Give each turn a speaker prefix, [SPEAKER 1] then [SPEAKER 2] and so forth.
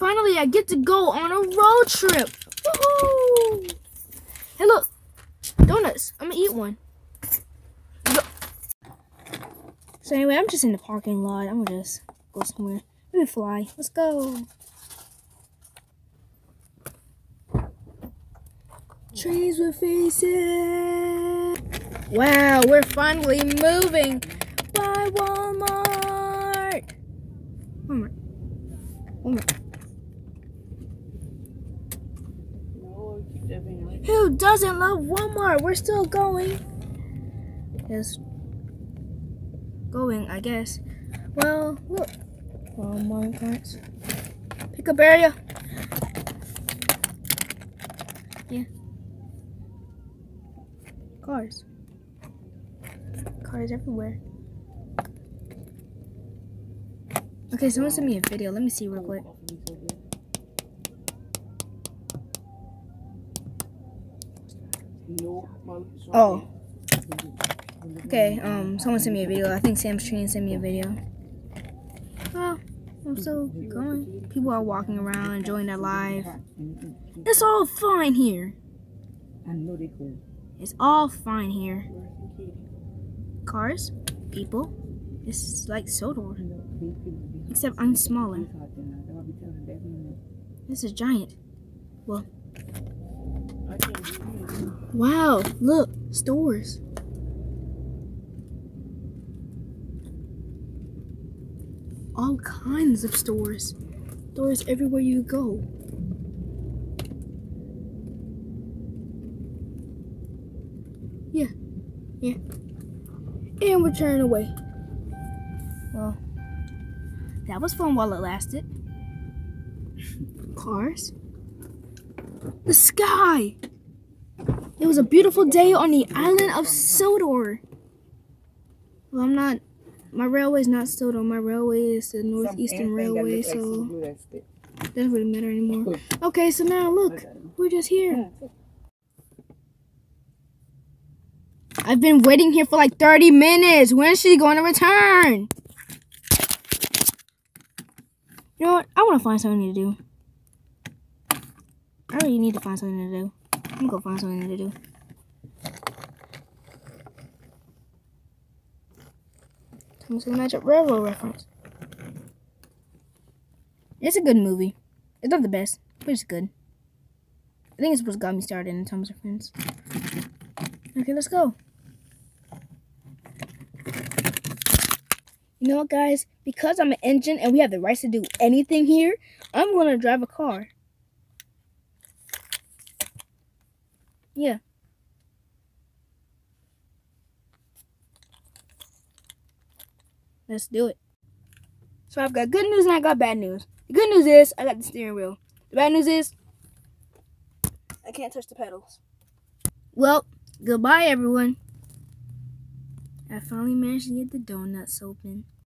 [SPEAKER 1] Finally, I get to go on a road trip. Woohoo! Hey, look, donuts. I'm gonna eat one. So anyway, I'm just in the parking lot. I'm gonna just go somewhere. Let me fly. Let's go. Trees with faces. Wow, we're finally moving by Walmart. Walmart. Walmart. Who doesn't love Walmart? We're still going. Yes. Going, I guess. Well, look. Walmart carts. Pick up area. Yeah. Cars. Cars everywhere. Okay, someone sent me a video. Let me see real quick. Oh. Okay, um, someone sent me a video. I think Sam's Train sent me a video. Oh, I'm still going. People are walking around, enjoying their life. It's all fine here. It's all fine here. Cars, people. It's like Sodor. Except I'm smaller. This is giant. Well. Wow, look, stores. All kinds of stores. Stores everywhere you go. Yeah, yeah. And we're turning away. Well, that was fun while it lasted. Cars. The sky! It was a beautiful day on the island of Sodor. Well, I'm not, my railway is not Sodor. My railway is the Northeastern Railway, so it doesn't really matter anymore. Okay, so now look, we're just here. I've been waiting here for like 30 minutes. When is she going to return? You know what? I want to find something to do. I really need to find something to do. I'm gonna go find something to do. Thomas the Magic Railroad reference. It's a good movie. It's not the best, but it's good. I think it's what got me started in Thomas and Friends. Okay, let's go. You know what, guys? Because I'm an engine and we have the rights to do anything here, I'm going to drive a car. Yeah. Let's do it. So I've got good news and I got bad news. The good news is I got the steering wheel. The bad news is I can't touch the pedals. Well, goodbye everyone. I finally managed to get the donuts open.